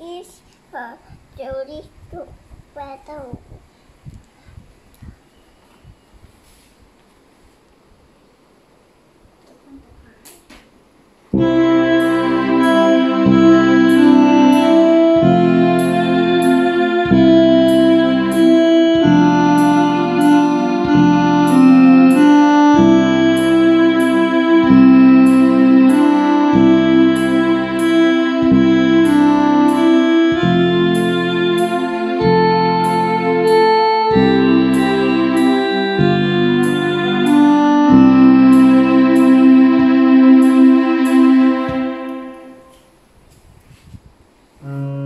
is, for Jody to battle. Mm.